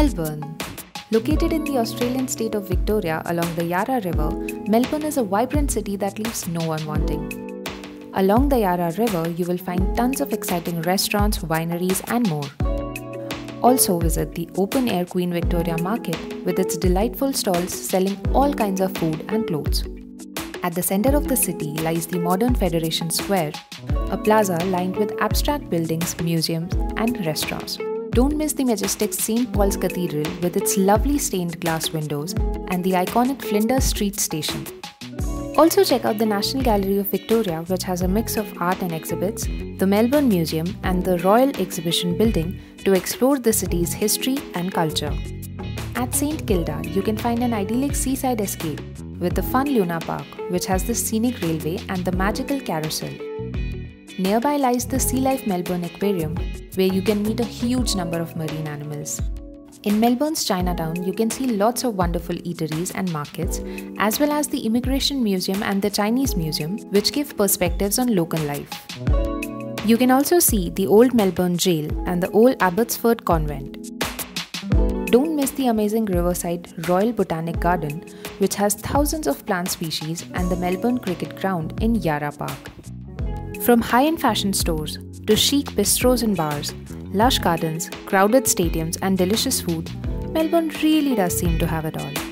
Melbourne. Located in the Australian state of Victoria along the Yarra River, Melbourne is a vibrant city that leaves no one wanting. Along the Yarra River, you will find tons of exciting restaurants, wineries, and more. Also, visit the open air Queen Victoria Market with its delightful stalls selling all kinds of food and clothes. At the center of the city lies the modern Federation Square, a plaza lined with abstract buildings, museums, and restaurants. Don't miss the majestic St. Paul's Cathedral with its lovely stained glass windows and the iconic Flinders Street station. Also, check out the National Gallery of Victoria, which has a mix of art and exhibits, the Melbourne Museum, and the Royal Exhibition Building to explore the city's history and culture. At St. Kilda, you can find an idyllic seaside escape with the fun Luna Park, which has the scenic railway and the magical carousel. Nearby lies the Sea Life Melbourne Aquarium, where you can meet a huge number of marine animals. In Melbourne's Chinatown, you can see lots of wonderful eateries and markets, as well as the Immigration Museum and the Chinese Museum, which give perspectives on local life. You can also see the old Melbourne Gaol and the old Abbotsford Convent. Don't miss the amazing riverside Royal Botanic Garden, which has thousands of plant species, and the Melbourne Cricket Ground in Yarra Park. From high end fashion stores to chic bistros and bars, lush gardens, crowded stadiums, and delicious food, Melbourne really does seem to have it all.